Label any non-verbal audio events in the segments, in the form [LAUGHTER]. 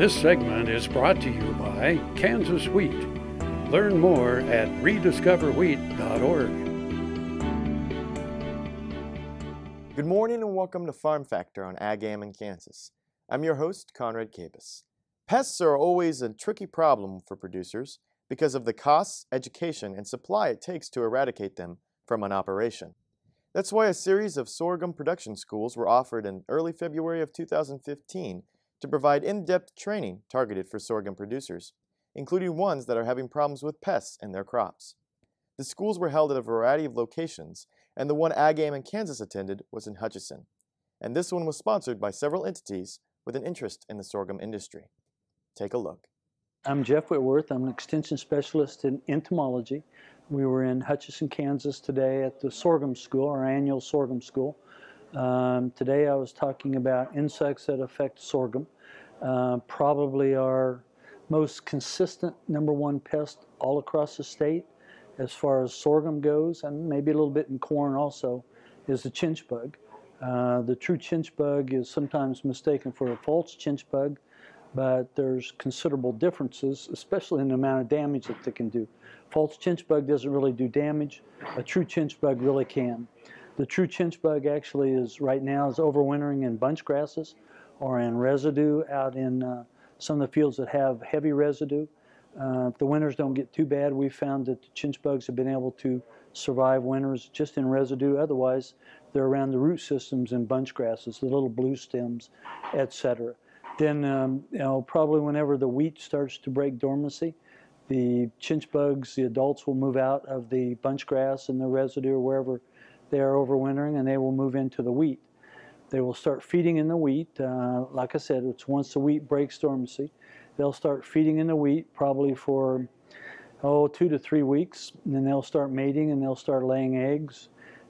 This segment is brought to you by Kansas Wheat. Learn more at rediscoverwheat.org. Good morning and welcome to Farm Factor on AgAm in Kansas. I'm your host, Conrad Capus. Pests are always a tricky problem for producers because of the costs, education, and supply it takes to eradicate them from an operation. That's why a series of sorghum production schools were offered in early February of 2015 to provide in-depth training targeted for sorghum producers, including ones that are having problems with pests in their crops. The schools were held at a variety of locations, and the one AgAm in Kansas attended was in Hutchinson. And this one was sponsored by several entities with an interest in the sorghum industry. Take a look. I'm Jeff Whitworth. I'm an extension specialist in entomology. We were in Hutchinson, Kansas today at the sorghum school, our annual sorghum school. Um, today I was talking about insects that affect sorghum. Uh, probably our most consistent number one pest all across the state as far as sorghum goes, and maybe a little bit in corn also, is the chinch bug. Uh, the true chinch bug is sometimes mistaken for a false chinch bug, but there's considerable differences, especially in the amount of damage that they can do. False chinch bug doesn't really do damage. A true chinch bug really can. The true chinch bug actually is right now is overwintering in bunch grasses or in residue out in uh, some of the fields that have heavy residue. Uh, if the winters don't get too bad, we've found that the chinch bugs have been able to survive winters just in residue. Otherwise, they're around the root systems in bunch grasses, the little bluestems, etc. Then, um, you know, probably whenever the wheat starts to break dormancy, the chinch bugs, the adults will move out of the bunch grass and the residue or wherever they are overwintering and they will move into the wheat. They will start feeding in the wheat. Uh, like I said, it's once the wheat breaks dormancy, they'll start feeding in the wheat probably for oh two to three weeks, and then they'll start mating and they'll start laying eggs.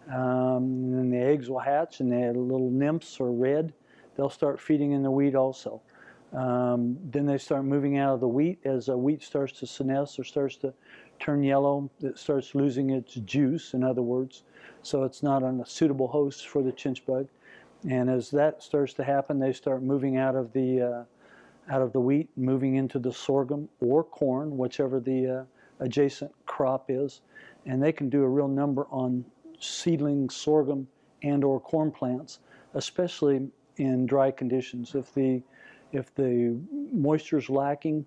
Um, and then the eggs will hatch, and the little nymphs or red, they'll start feeding in the wheat also. Um, then they start moving out of the wheat as the wheat starts to senesce or starts to turn yellow. It starts losing its juice, in other words so it's not on a suitable host for the chinch bug. And as that starts to happen, they start moving out of the uh, out of the wheat, moving into the sorghum or corn, whichever the uh, adjacent crop is, and they can do a real number on seedling sorghum and or corn plants, especially in dry conditions. If the if the moisture is lacking,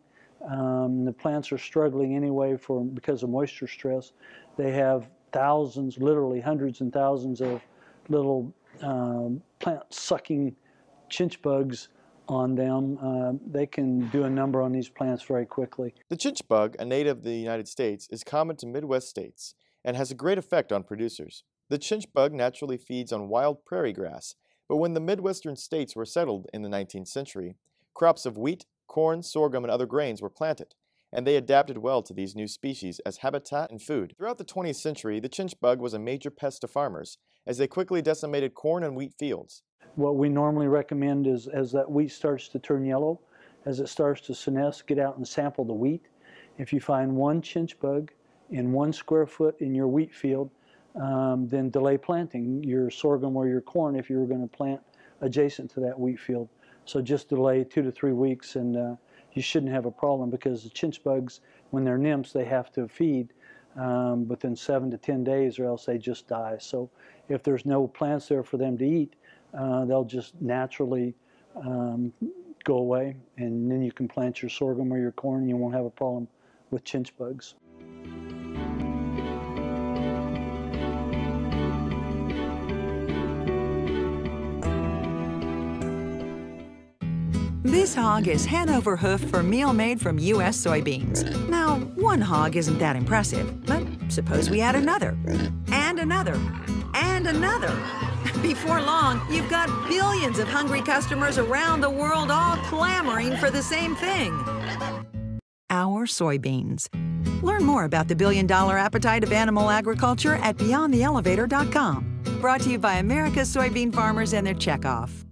um, the plants are struggling anyway for because of moisture stress. They have thousands, literally hundreds and thousands of little um, plant sucking chinch bugs on them. Uh, they can do a number on these plants very quickly. The chinch bug, a native of the United States, is common to Midwest states and has a great effect on producers. The chinch bug naturally feeds on wild prairie grass, but when the Midwestern states were settled in the 19th century, crops of wheat, corn, sorghum, and other grains were planted and they adapted well to these new species as habitat and food. Throughout the 20th century, the chinch bug was a major pest to farmers, as they quickly decimated corn and wheat fields. What we normally recommend is as that wheat starts to turn yellow, as it starts to senesce, get out and sample the wheat. If you find one chinch bug in one square foot in your wheat field, um, then delay planting your sorghum or your corn if you were going to plant adjacent to that wheat field. So just delay two to three weeks and uh, you shouldn't have a problem because the chinch bugs, when they're nymphs, they have to feed um, within seven to 10 days or else they just die. So if there's no plants there for them to eat, uh, they'll just naturally um, go away and then you can plant your sorghum or your corn and you won't have a problem with chinch bugs. This hog is head over hoof for meal made from U.S. soybeans. Now, one hog isn't that impressive, but suppose we add another, and another, and another. [LAUGHS] Before long, you've got billions of hungry customers around the world all clamoring for the same thing. Our soybeans. Learn more about the billion dollar appetite of animal agriculture at beyondtheelevator.com. Brought to you by America's soybean farmers and their checkoff.